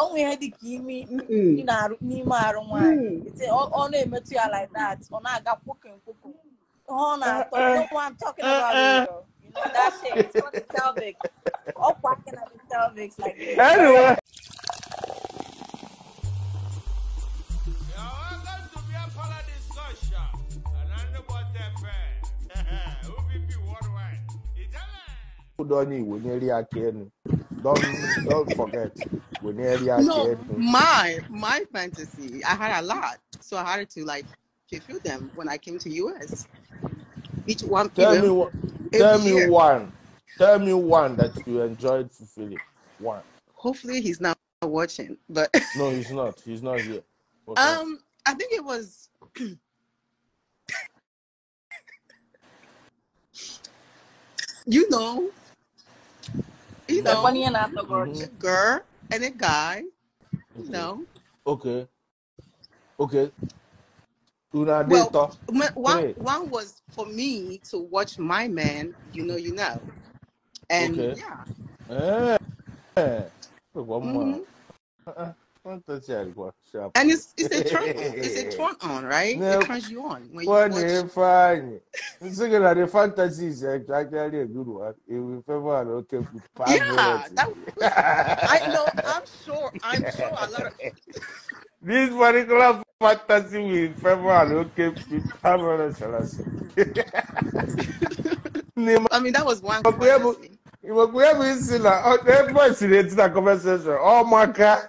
onwe ihe dịka imi mm. n'ime arụ nwaanyị. Mm. Ọ na-emetụ ya like that ọ na-aga kwoke nkwokwo ihe ọ na-atọ eh, eh. I'm talking eh, na the pelvic onye Igbo nyere ya aka elu Don't don't forget. Wenyere aka No, my my fantasy, I had a lot, so I had to like fulfill them when I came to US. Each one, Tell me one. every Tell me year. one. Tell me one that you enjoyed fulfilling. One. Hopefully, he's not watching, but No, he's not. He's not here. Okay. um, I think it was. you know, you the know, funny and not the a gorgeous Mhm. girl and a guy. You Okay. know, Okay. Okay. Una well, data. one one was for me to watch my man. You know, you know, and Okay. yeah. Eh. One touch that one. Sharp. And it's it's a turn on. It's a turn on, right? It turns you on when you watch. fine. That the fantasy eh, is actually a good one. If we an okay Yeah, that was. I know. I'm sure. I'm sure a lot of. This particular fantasy will favor okay permanent. shall I say. I mean, that was one ọkụ ya bụ fantasy. Igbo ya bụ isi na ọ- ebe o siri na conversation oh, ọ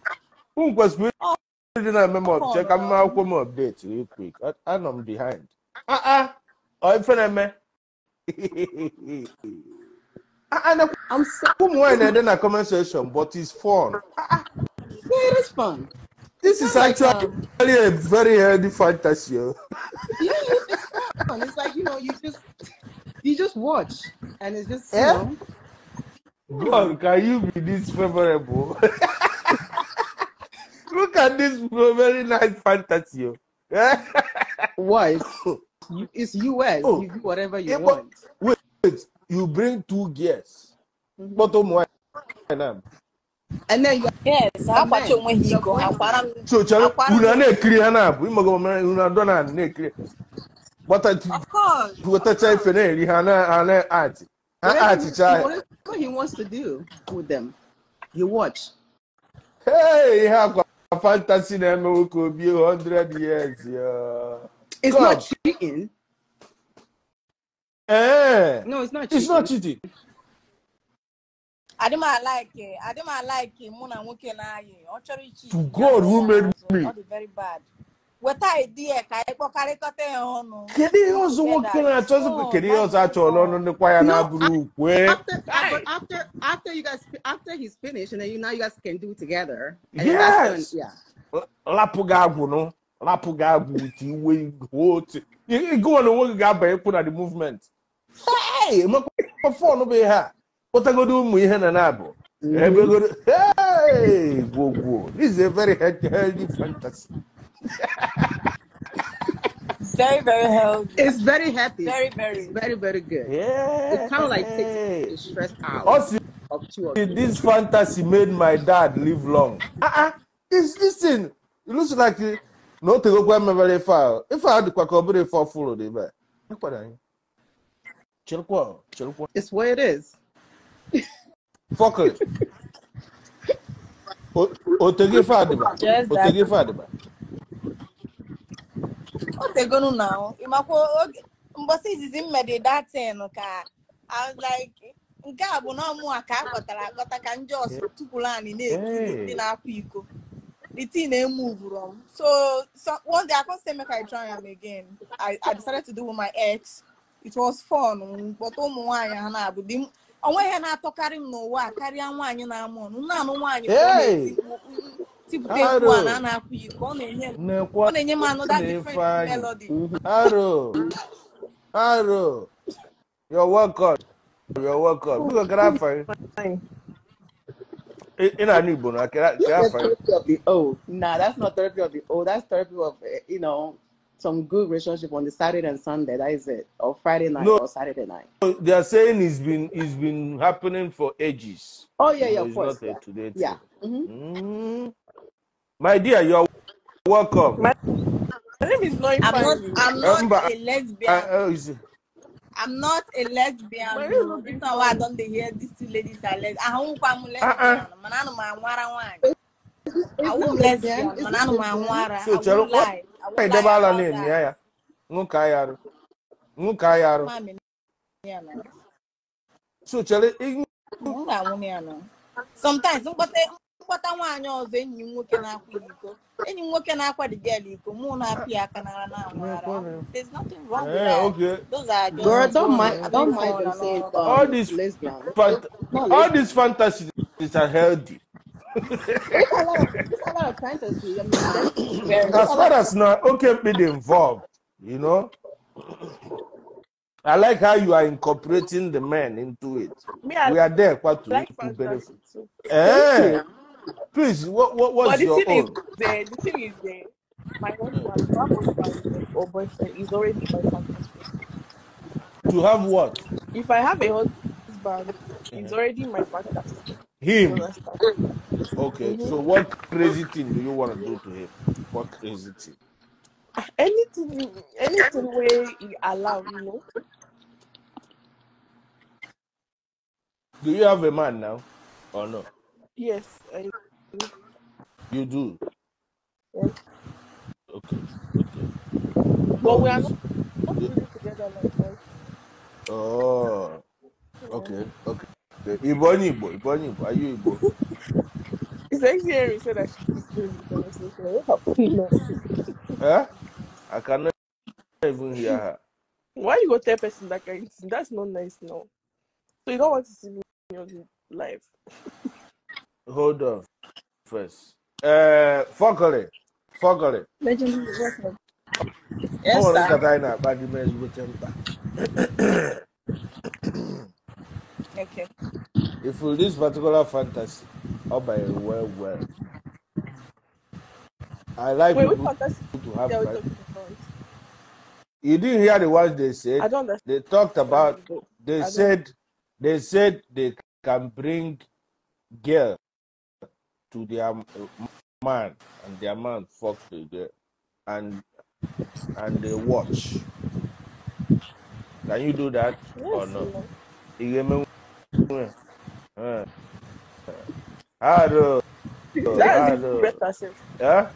unu kwesịrị ọ ịdị na memo che ka fọnụ mma akwụkwọ m update real quick anọ m behind ah ah ife na-eme I'm so. ụmụ nwaanyị na-ede na comment section but it's fun Yeah, it is fun. this is not like um. a very healthy fantasy. Yeah, it's fun. It's like you know, you just you just watch, and it's just you eh know. God can you be this favorable look at this very nice fantasy oh. Eh? It's, you, it's US. oh You do whatever you yeah, want. wait wait you bring two gears hmm but ụmụ nwaanyị And then you yes ha are akwacha men, onwe ha your iko ha kwara boyfriend. m so chere akwara unu a m na-ekiri ha na-abụ ịmago mere unu adọ na na-ekiri gbata of course of wetacha ife course na-eri ha na ha na-achị ha Whatever he, achịcha ya whatever he wants to do with them, you watch. hey ihe akwa fantasy na-eme nwoke obi 100 years ya It's not cheating. eh. No, it's not it's not cheating. cheating. Adị m alaike adị m alaike mụ na nwoke na-ayị ọ chọrọ ichi to god who made me. Ọ dị very bad weta idea ka anyị kpọkarịkọta ya ọnụ. Kedu ihe ọzọ nwoke na-achọzi fun kedu ihe ọzọ very achọrọ ọnụ fun ndịkwa ya na-abụrụ ukwe after Hey! but after after you guys after he's finished, and then you now you guys can do it together, and then that's when yes! yeah. lapụ gị agwụ nụ lapụ gị agwụ ka iwe otu. Ịgụwa na onwe gị ga-abanyekwu na the movement. Hey! Emekwa fọn bụ ihe a. Kpọtagodo ụmụ ihe na na-abụ. Hmm ebegodo hey! Gwogwo. This is a very healthy, healthy fantasy very very healthy. It's very happy. very It's very very very good. It kind of like takes hey the stress out also of two of you. this fantasy made my dad live long. Uh-uh. this listen it looks like uh, na o tegokwa mebere ife a ife a dịkwa ka ọ bụrụ ife ọfụrụ dị ebe a ekwere anyị cherekwa cherekwa It's what it is. fọkịrị otego tegonu na ịmakwa oge mbọsị izizi m mede datin ka like nke a bụ na ọmụa ka a kpọtara akpọta ka ndị ọsọ tupụrụ anyị na-ekiri ndị na-akwa iko. The thing na-emove from so, so one day I say make I try am again I, I decided to do with my ex. It was fun but ụmụ nwaanyị ha na-abụ the, onwe ihe na-atọkarị m n'ụwa karịa nwaanyị na-amụ ọnụ. Naanị nwaanyị ọ Hey! na-etipụ tipụta egwu a Aro. na a na-akụ ya iko ọ na-enye m ọ Nekwa na-enye m another na different Ifeanyị. melody Aro. Aro. You're welcome. You're welcome. Biko kara afa gị. Fine. Ị ị na-anụ Igbo na kara kara That's afa gị. therapy of the old. Nah, that's not therapy of the old. That's therapy of eh, you know some good relationship on the Saturday and Sunday. That is it, or Friday night No, or Saturday night. they are saying it's been it's been happening for ages. Oh yeah, yeah, know, of course, not a yeah, today yeah. thing. hmm Mm. My dear, you're welcome. My, my name is Noifan. I'm not, I'm not a lesbian. Uh, uh, I'm not a lesbian. This is why I don't hear these two ladies are ah, lesbian. Uh-uh. Ah, I won't come lesbian. Man, I'm a. I won't lesbian. Man, I'm a wara. So, Chero, what? I never learn it. Yeah, yeah. Nwoke anyị arụ. Nwoke anyị arụ. So, Chero, ị. Sometimes, nkpọte mkpọta nwaanyị ọzọ enyi m nwoke na-akwa iko enyi m nwoke na-akwa the girl iko mụ na-apị aka n'ara na-anwara there's nothing wrong with Eh, that okay. those are Girl, don't mind. Don't mind them saying all that All um these fant- all these fantasies are healthy. It's a lot of it's a lot of fantasy. I mean, that's very. It's as far as now, okay, be involved, you know. I like how you are incorporating the men into it. Me, We are there quite to, like to benefit. too. Eh, Thank you. Please, what, what But what's the your thing is, the the thing is, the my husband, my husband or boyfriend is already my fantasy. To have what? If I have a husband, he's already my fantasy. Him. Okay, Mm-hmm. so what crazy thing do you want to do to him? What crazy thing? Anything, anything where he allow, you know. Do you have a man now or no? Yes, I, You do. yes. Okay, okay. But we are not, together like that. Oh, okay, okay. Igbo onye Igbo, Igbo Igbo. Are you Igbo? It's like Henry said that she's doing the conversation. What happened now? Eh? I cannot even hear her. Why you go tell person that kind of thing? That's not nice now. So you don't want to see me in your life. Hold on first. Uh, Fokole, Fokole. Legendary record. Yes, nwere sir. nkata anyị na-akpa dị m ezigbote. Okay. If with this particular fantasy, ọ banyere well well. I like Wait, people fantasy to have are we my. talking? You didn't hear the words they said. I don't understand. They talked about. They said. They said they can bring girl to their man, and their man fuck the girl, and and they watch. Can you do that or Yes, no? you know. You get me? Uh, Hello, That is even better, sir. Yeah,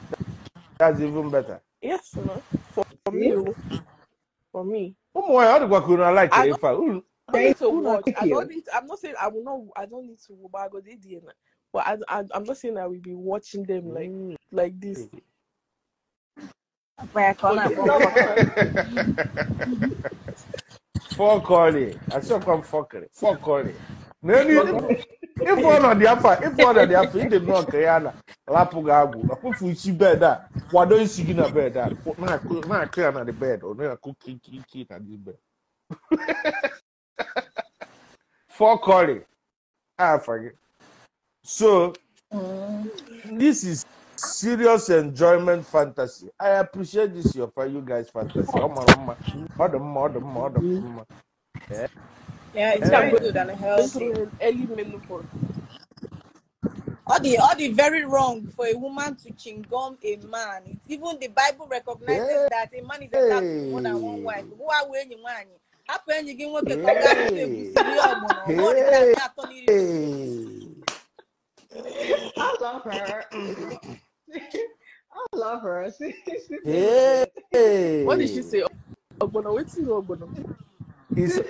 that's even better. Yes, know. For, for me, oh, for me, ụmụ nwanyị ọ dịkwa ka unu like I unu I don't need to not watch. I don't need. I'm not saying I will not. I don't need to. But I go now. But I, I, I'm not saying I will be watching them like Mm. like this. Where I call But her this is not from. fantasy. fọkọrị asọkwa m fọkọrị fọkọrị n'elu ịfụ ọnọdụ afọ a ịfụ ọnọdụ afọ ịdị nnọọ ka ya na lapụ gị agwụ akpụfu isi bed a kwado isi gị na bed a kwụ- na-akụ na-akụ ya na the bed ọ na-akụ kiki na the bed? Fọkọrị afa gị so Mm. this is serious enjoyment fantasy i appreciate this your for you guys fantasy Eh, Yeah, it's I very going good and healthy. early menopause. All the all the very wrong for a woman to chingom a man. It's even the Bible recognizes eh? that a man is entitled to more than one wife. Eh? Who are we any man? Hapụ enyi gị nwoke ka ọ I love her. I love her. She, Hey. What did she say? Ogbono, waiting Ogbono. He say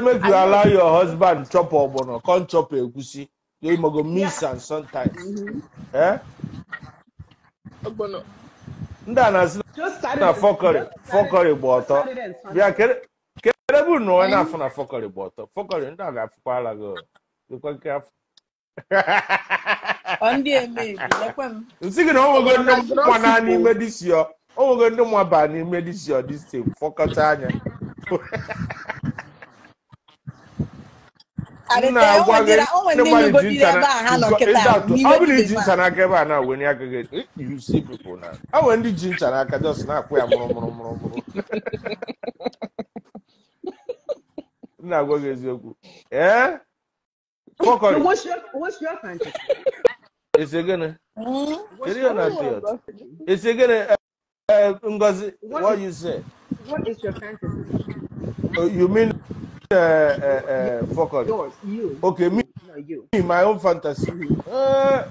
make you allow your husband chop ogbono, come chop egusi. You must go Yeah. miss and sometimes. Mm-hmm. Eh? Ogbono. Ndị a na-asị Just na fọkọrị fọkọrị Just ọtọ. Bịa kere ebe unu onye na-afụ na fọkọrị gba ọtọ fọkọrị ndị a ga-afụkwa ala gị dịkwa nke afọ nsi gị na onwego ndị mwa na n'ime disio onwego ndị mwa ba n'ime disio distin fọkọta anya. Ọ bụrụ iji ncha n'aka ebe a na awe agaghị e, yusi pipụl na ọ nwere ndị ji ncha n'aka jos na-akwụ ya mụrụ mụrụ na-agwa gị eziokwu. Ee? So what's your what's your fantasy? esi gịnị Mm. What's kedu your ihe na-atụ Everyone ya it. esi gịnị eh, eh, ngozi what what is you say what is your fantasy? Oh, you mean uh, uh, uh, fọkọrị Yours, you, okay me you, no you. me, my own fantasy. hmm Uh,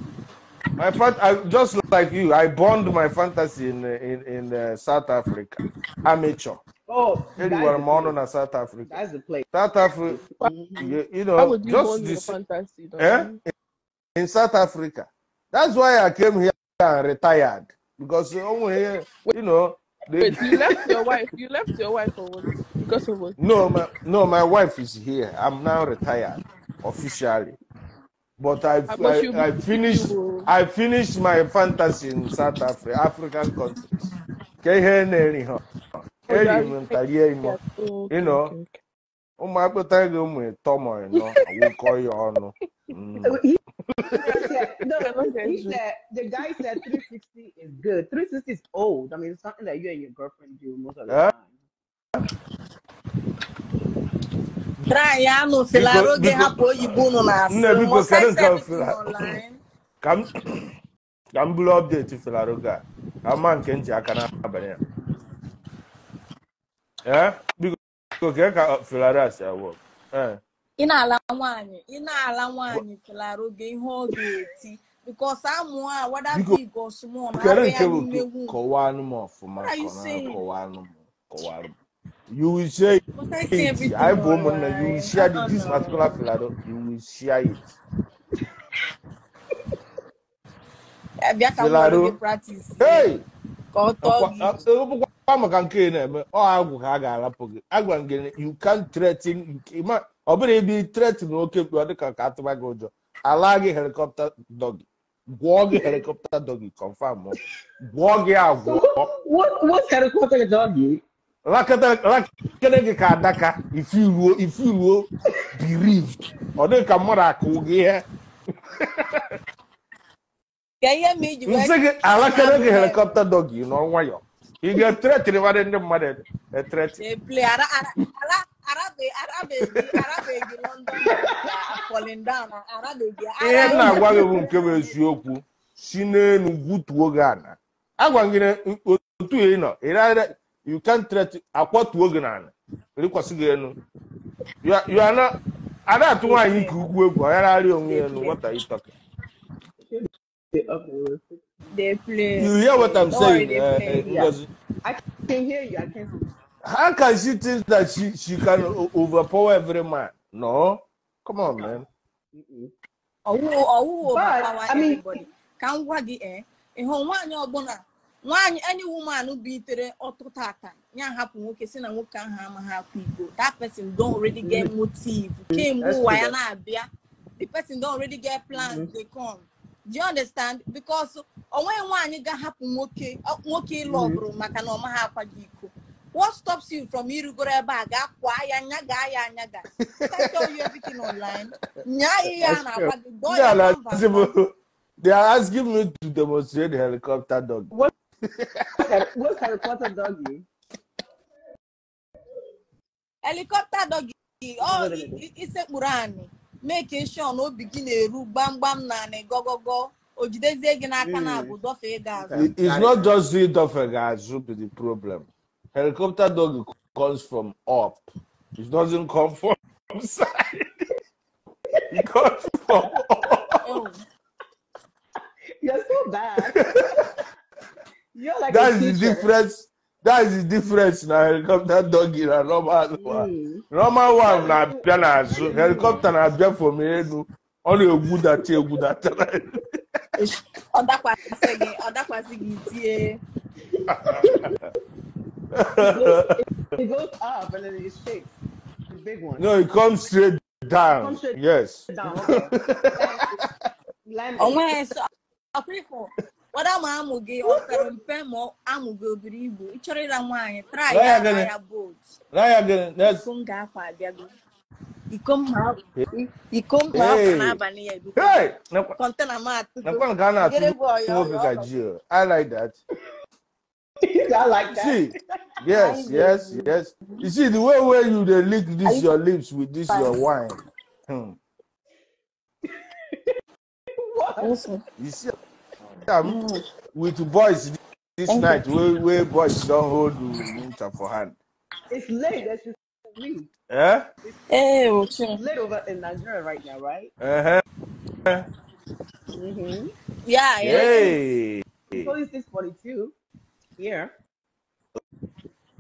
my fan, I, just like you, I bond my fantasy in uh, in in uh, South Africa. Amateur. Oh, Anywhere the I'm on place. in South Africa. That's the place. South Africa, hmm you, you know, you just this, fantasy, eh? darling? In South Africa. That's why I came here and retired because uh, over here, you know, they. wait, you left your wife. You left your wife for what? Because of what? No, my, no, my wife is here. I'm now retired officially. But I, Uh, I, you, I finished you, I finished my fantasy in South Africa, African countries. Ka ihe na-eri ha. oh, you eri m ntalie imo ịnọ ụmụ akpụta ego mụ tọmọ ịnọ awụkọ ya ọnụ no, he said the guy oge hapụ oyibo unu na-asị mụ ka m buru ọbdeti filari oge a ka mma nke m ji aka n'abalị ya Eh? Biko kee ka si awụ. Eh. ị na-ala nwaanyị ị na-ala nwaanyị filaro gị ihe ọ ga-eti. Bikos amụ a wada Biko big or small nke ya bụ n'ime womb kọwanụ m ọfụma what are you saying? kọwanụ m kọwanụ m. You will share say it I bụ ụmụnne you will share the, this particular filaro you will share it. Ya bịa ka m nwere gị filaro hey! Ka ọ tọọ gị a- ọbụkwa maka nke ị na-eme ọ agwụ ka a ga-arapụ gị. Agwa gị you can threaten nke- ma- ọ bụrụ ebe threaten oke mkpe ọ dịka ka atụba gị ụjọ ala gị helikọpta dọgị gwọọ gị helikọpta dọgị confam gwọọ gị agwọ lakere gị ka adaka ifiruo ifiruo bereaved ọ dịghị ka mmadụ akụ gị ihe. Ka nsị gị alakere gị helikọpta dọgị nọ ị ga-etreti rịwarị ndị mmadụ etreti ihe m na-agwa gị bụ nke bụ eziokwu. Si n'elu gwutuo gị ana. Agwa gị otu ị nọ you can threat akwatuo gị n'ala. Rikwasị gị elu a na-atụ nwaanyị ka ugwu egwu ọ ya narị onwe ya elu nwata ịtọka are you talking Okay, okay. dey play you hear what I'm saying uh, play Yeah, I can hear you. I can see. how can she think that she she can overpower every man no come on man Mm-mm. ọwụwụ ọwụwụ But overpower I mean, everybody ka m gwa gị ee ịhụ nwaanyị ọbụla nwaanyị any woman bitere ọtụtụ aka ya hapụ nwoke si na nwoke ahụ amaghị akwa igbo that person don already get motive kemgbe that's ụwa true. ya Though. na-abịa the person don already get plans Mm-hmm. come do you understand? Because o nweghị nwaanyị ga-ahapụ nwoke nwoke ịlụ Mm-hmm. ọgụrụ maka na ọ maghị akwa gị iko. What stops you from irugoro ebe a? Gaa kwa ya nyaga ya I tell you everything online? Nyaa ihe a na-agwa gị dọọ ndị ya ala canvas dọọ simple they are asking me to demonstrate the helicopter dog. What what's helicopter doggy? helicopter doggy ọ What is i- it? i- isekpuru anị making sure na obi gị na-eru gbamgbam na anị gọgọgọ o jidezie gị n'aka na abụ Mm, dọfee gị azụ okay, It- it's got it not just the Dofegazu be the problem. Helicopter dog comes from up. It doesn't come from side. It comes from up. Ew. You're so bad. You're like That's the teacher. Difference. That's the difference na helicopter dog na normal one. Mm. Normal one na abịa n'azụ. Helicopter na abịa from elu. Ọ na-egwudata egwudata. Ọ dakwasị gị ọ dakwasị gị tie It goes it, it goes up and then it shakes. big one. No, it comes straight down. Comes straight Yes. down. Okay. Onwe so ọkụkọ wada ma amụ gị ọ pere mpe ma amụ gị obiri igbo ị chọrọ ịra nwaanyị try Raya ya. That's iko m ga-akwa abịago iko m iko m akwa n'abalị ya ebugo Hey. Nakwa kọntena m atụgo nakwa nke a na-atụ gịnị bụ ọyọ nwoke ọyọ ka ọnọ ji o. I like that. I like that. See, yes, yes, yes. You see the way where you dey lick this your lips with this your wine. Hmm. Listen, You see, um, with boys this night, where where boys don't hold winter for hand. It's late. That's just me. Eh? ee ochi It's late over in Nigeria right now, right? Uh huh. Mm-hmm. ya ya Hey. It's only six forty-two here.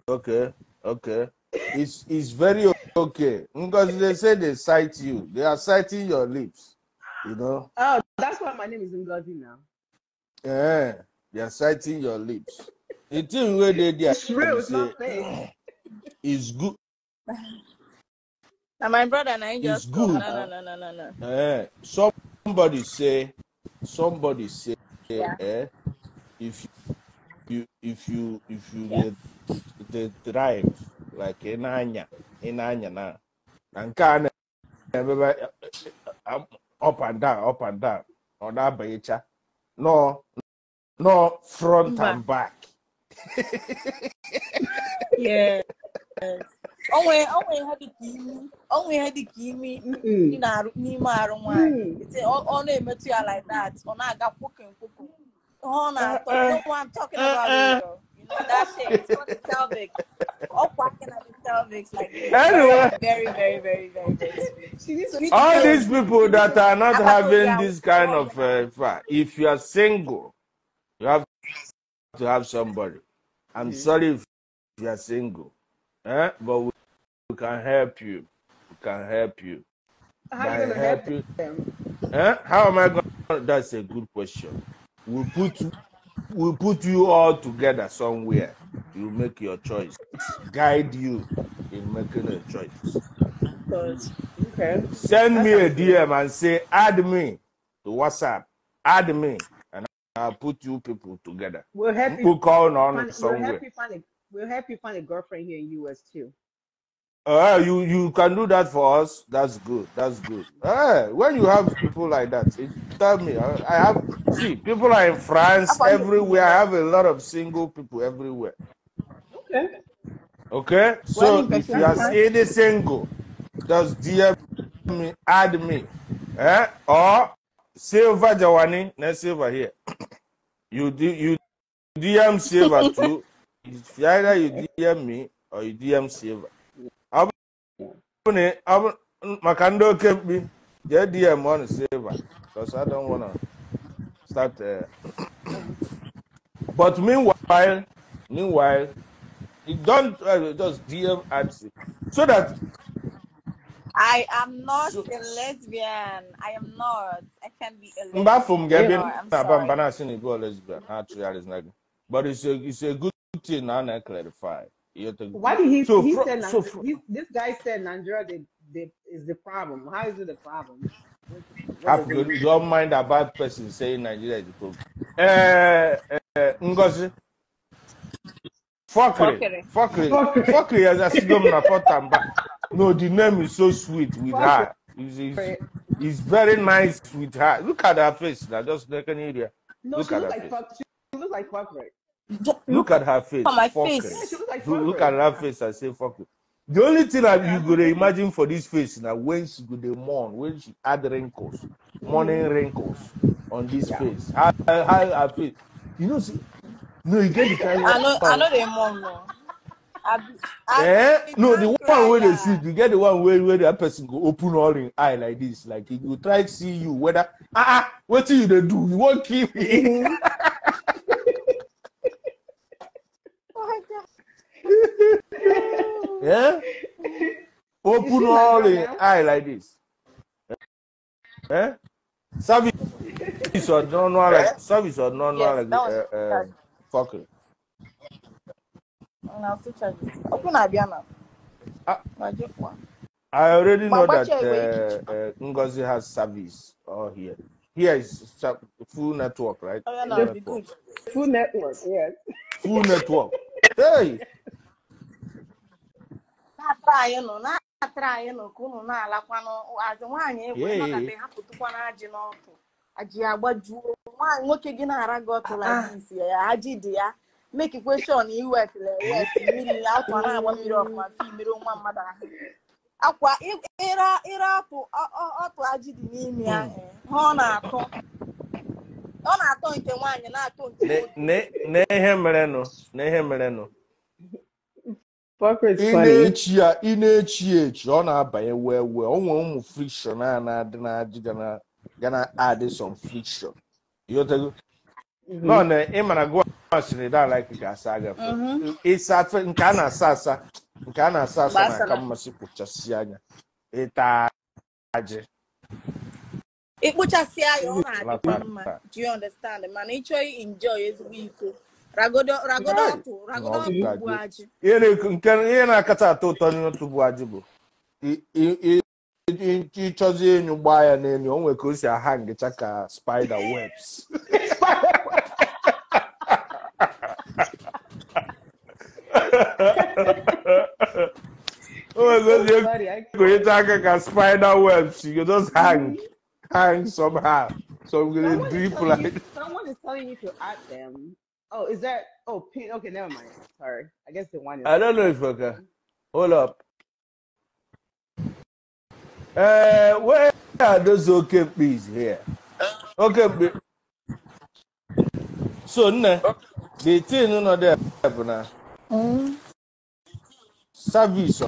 Okay. Okay. It's it's very okay because they say they sight you. They are sighting your lips. You know. Oh, that's why my name is Ngozi now. Eh. They are sighting your lips. The thing where they there It's real. It's not fake. is good. na my brother and I just come good. no no no no no no Eh, somebody say, somebody say, Yeah. eh, if you, if you, if you Yeah. dey dey drive like ị na-anya, ị na-anya na, na nke a na-emebe eh, eh, um, up and down, up and down, ọ na-abanyecha, no, no front Mba. and back. yes onwe onwe ihe dị ka imi onwe ihe dị ka imi dị Mm-mm. na-arụ n'ime arụ nwaanyị Mm. Ọ na-emetụ ya like that ọ na-aga kwokin kwokin ihe ọ na-atọ you know what I'm talking about it, girl. you know that shit it's called the pelvic ọ kwacking at the pelvic like. Anyway. very very very very very sweet She needs so to you All these people that are not Abato having ya this kind of uh, if you are single, you have to have somebody. I'm sorry if you are single, eh? but we, we can help you. We can help you. How you gonna help help you, them? eh? How am I going? That's a good question. We'll put we put you all together somewhere. You make your choice. Guide you in making a choice. Okay. Send me a. DM and say, add me to WhatsApp. Add me, and I'll put you people together. We'll help you We'll call on find. We'll help you find a. We'll help you find a girlfriend here in US too. Uh, you you can do that for us. That's good. That's good. Uh, when you have people like that, it, tell me. I, I have see people are in France everywhere. I have a lot of single people everywhere. Okay. Okay, so if you are any single, just DM me, add me, eh? Or Silver Jawani, na Silver here. You do you DM Silver too. If either you DM me or you DM Silver. Ọ bụ na ọ bụ maka ndị oke mkpi, jee DM on Silver because I don't wanna start. Uh, but meanwhile, meanwhile, you don't uh, just DM Silver so that I am not so, a lesbian. I am not. I can be a mgbe afọ m lesbian. ga-ebe No, I'm na-aba mba na-asị na lesbian gị but it's a, it's a good thing na a na-clarify Ịghọtago? Why did he? so He fro- said so Nigeria. fro- He, this guy said Nigeria they, they, is the problem. How is it the problem? What, what does Happy, it you don't mind a bad person saying Nigeria is the problem. Eh, eh, Ngozi, fuckery, Fuckery. fuckery, Fuckery. fuckery as I see them na Potamba. No, the name is so sweet with her. It's, it's, Fuckery. it's very nice with her. Look at her face now, just like an area. No, Look she looks like face. fuck. She looks like fuckery. Look Look at her face. my. Yeah, face. like Look, at her face and say fuckery. The only thing that you could imagine for this face now when she dey mourn, when she add wrinkles, morning wrinkles on this Yeah. face. How, her face. You know, see, no, you get the kind I know. I know the mom. No. I be, I Eh? No, the one where they see, you get the one where, where that person go open all in eye like this, like he go try to see you whether ah ah what you they do, you won't kill me. yeah? Open all Nigerian in eye like this. Eh? Service or no no like service or no no Yes, like uh, uh, charge. fucking. And I'll still charge it. Open Abiana. Ah, Magic one. I already know that Gbagbacha uh, uh, Ngozi has service all here. Here is full network, right? Oh, yeah, Full now The be network. good. Food Network, yes. Full network. Hey, atraịnụ na-atraịnụ ka unu na-alakwanụ azụ nwaanyị egbe nọgata hapụtụkwana ajị n'ọtụ ajị agbajuo nwaanyị nwoke gị na-ara gị ọtụ ah, laisi ah. ya ajị dị ya. Mekikweshọn iwetịla ewet mmiri ya akwa na-agba mmiri ọfụma mmiri nwa mmadụ ahụ. Akwa ire ọtụ ajị dị n'ime ya hmm. ha ọ na-atọ. Ọ na-atọ nke nwaanyị na-atọ nke na ihe merenụ na ihe merenụ. Ị na-echi echi ọ na-abanye wee wee. O nwere ụmụ friction a na-adị na-adị ga na na adị some friction. Ịghọtago nọ Mm-hmm. na ị mara sịrị da like ka asa Mhm. ịsa nke a na-asa asa nke a na-asa asa na-aka gbasara mmasị kpụchasị anya. Ịta ajị. Ịkpụchasịa ya ọ na-adịkwa mma. do you understand? Mana ị chọọ enjoy ezigbo iko. Ragodo ajị ihe na- nke ihe na-akacha atọ ụtọ n'otu bụ ajị bụ ịchọzi enyu gbaa ya n'enyu o nwere ka o si aha ngịcha ka spider webs. O nwere ka o si aka ka spider webs you go just hang hang somehow. So I'm gonna Someone is drip like Someone is telling you to add them. Oh, is that? Oh, pin. Okay, never mind. Sorry. I guess the one is. I don't know if can hold up uh, where are those okay please here okay mkpe so nne the thing nọ there na Mm. service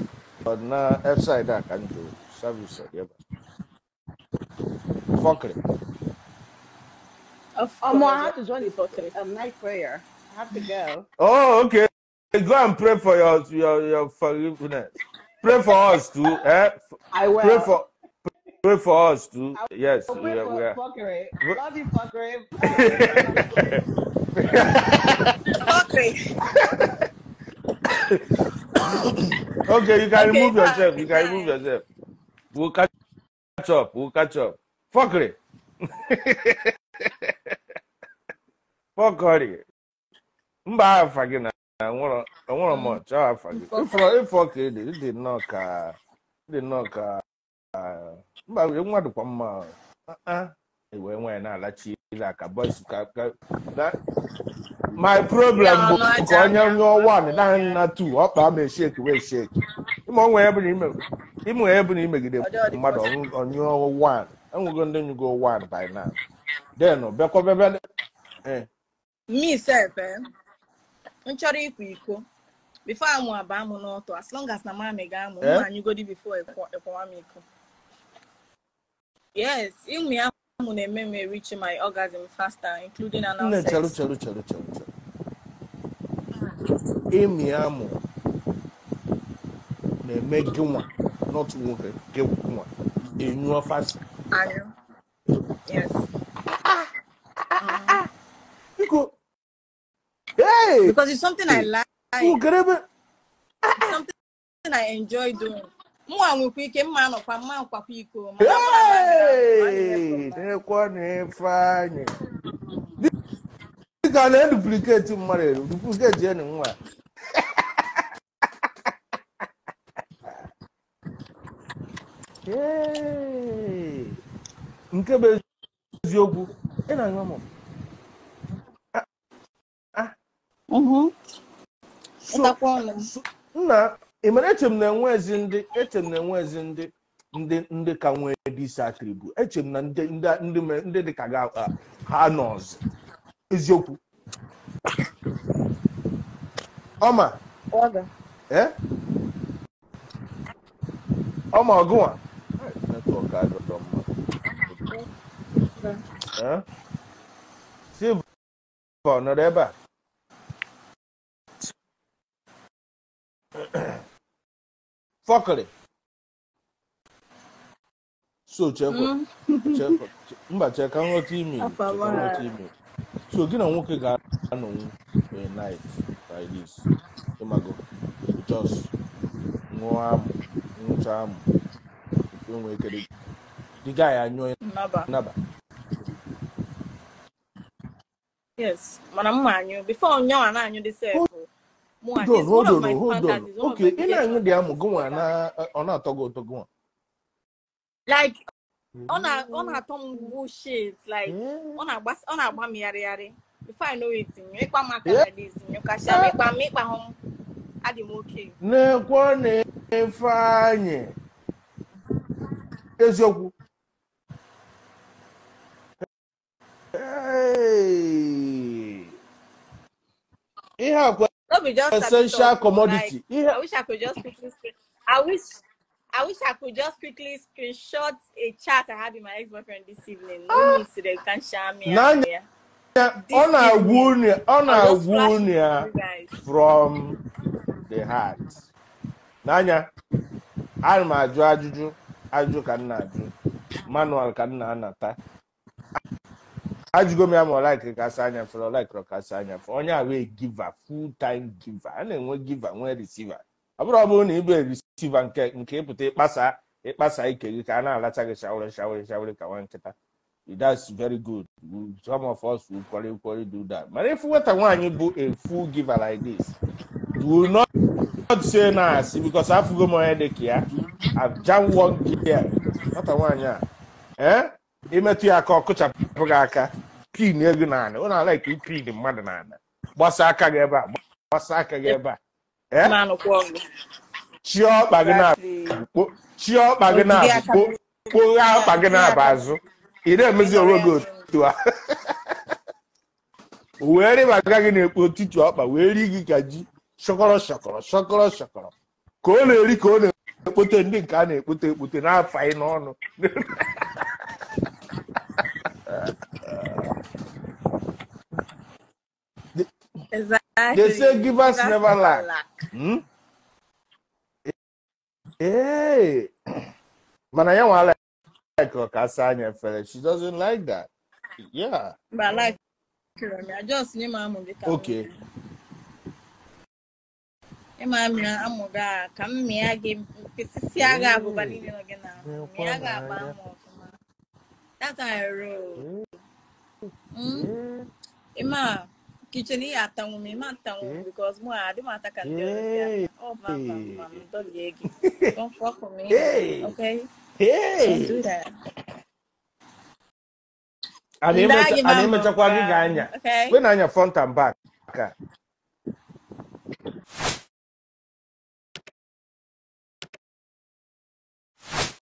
ọ na f-side a ka njụ service ebe fọkịrị Of Um, well, I course, have to join it's the okay. um, night prayer. I have to go. oh okay go and pray for your your your forgiveness pray for us too eh? I pray will. for pray for us too I yes will we pray are, we for are. fuckery. Love you, fuckery. Okay. okay, you can Okay, remove yourself. You can remove Bye. yourself. We'll catch up. We'll catch up. Fuckery. Pọkọrị, mba afa gị na o nwere m ọchọ afa gị. Ịfọ ka ịdị ịdị nnọọ ka ịdị nnọọ ka mba nwa dịkwa mma. Ewee nwanyị na-alachi ile aka bọs ka my problem bụ ka onye nyụọ wan naanị na tu ọkpa ama esheki wee sheki ịmụ onwe ebe na imegide mmadụ ọnyụọ wan enwego ndị nyụgo wan by now. Then bịakwa bịa eh. Me self, eh? m chọrọ ịkwa iko. Before amụ aba amụ n'ọtọ as long as na mami ga-amụ m eh? ma anyụgodi before ekwawa m iko. Yes ịmụ ya amụ na-eme m reach my orgasm faster including anal sex. cheru cheru cheru cheru ịmị amụ na-eme gị nwa n'otu nwoke gị nwa enyụọ fast. Anyụ yes. Biko hey because it's something I like. ugerebe it's something I enjoy doing. Mụnwa nwekwa ike mma anọkwa mma nkwakwa iko. Mana ọ bụrụ na mami ga-amụ ọ dị hey nekwa na ife anyị dịka na edupliketi mmadụ elu dupliketi ya na nwa Hey! nke bụ eziokwu. Ị na-anyụ amụ Mhm. so ịtakwa ọnụ so nna ị mara eche m na enwezi ndị eche m na enwezi ndị ndị ndị ka nwee dis atribu. Eche m na ndị dị ka ha nọzi eziokwu. Ọma. Eh ọma ọgụnwa silva ọ nọrọ ebe a? Fọkịrị so chekwa Mm. chekwa mba che ka nghọta ka nghọta ime so gị na nwoke ga-anọnwu a night like this ịmago just ṅụọ amụ ṅụcha amụ enwere ike dị- the guy anyụọ Naba. Yes. Mana m anyụ. Before nyawa na anyụ dị sef. Mụ hold it's on one hold of on my hold on fantasies. One of okay my ị biggest na-aṅụ dị amụ fantasies. gị nwa na ọ na-atọ gị ụtọ gị nwa Like ọ ọ na-atọ m bullshit. Like Eh, ọ na-agba m yarịyarị. Before I know it, ịkpa m aka na dis m ịkpa m ịkpa hụ m. Adị m okay. na-ekwe na-efe anyị eziokwu ihe akwa Be just essential talk. Like commodity I wish I could just quickly. I wish I wish I could just quickly screenshot a chat I had with my ex-boyfriend this evening. No need to they can share me. n'anya here. ọ This na-agwa evening. unu ọ I'll just na-agwa flash unu it ya to you guys. from the heart ajụgo m ya ma ọ like kasị anya fere ọ like kasị anya fere onye a wee giver full time giver. A na-enwe giver nwee receiver. Ọ bụrụ ọ bụrụ na ịbụ receiver nke nke ịpụta ịkpasa ịkpasa ike gị ka a na-alacha gị shawere shawere shawere ka nwa nkịta. That's very good. Some of us will probably, probably do that. Mana nweta nwaanyị bụ a full giver like this will not say na asị because afụgo m onye dị ka ya jammed one gear nwata nwaanyị a ee imetụ ya aka ọ gị aka pin ego n'ala. Ọ na-ala ka pin mmadụ n'ala. Gbasa aka gị ebe a gbasa aka gị ebe a. Ee? Man of war. chie ọkpa gị na Exactly. chie ọkpa gị na Ogidi aka. kpogha ọkpa gị na-aba aka. azụ. Ị na-emezi onwe gị otu a. O wee rịbaga gị na-ekpo otutu ọkpa wee rie gị ka ji. Shọkọrọ shọkọrọ shọkọrọ shọkọrọ. Ka ọ na-eri ka ọ na-ekpote ndị nke a na-ekpote ekpote na-afa anyị n'ọnụ Exactly. They say givers Givers never lack. lack. Hmm? Hey. mana ya nwa like ọ ka asa anya efere she doesn't like that yeah But I like. I just nye m amụ ka okay ịma amịa amụ gị a ka m mịa gị mkpịsịsị agha abụba niile nọ gị n'ahụ mịa gị agba that's how I roll. Mm? mm. ịma kichin ihe atanwu m ịma atanwu because mụ adị m ata ka ndị ọzọ si ata ọ ma ma ma gị don't fuck with me. Hey. okay? Don't do that. Ana ndị emecha- agị ana ma emechakwa gị mbọ ga-anya okay? Mgbe na-anya front and back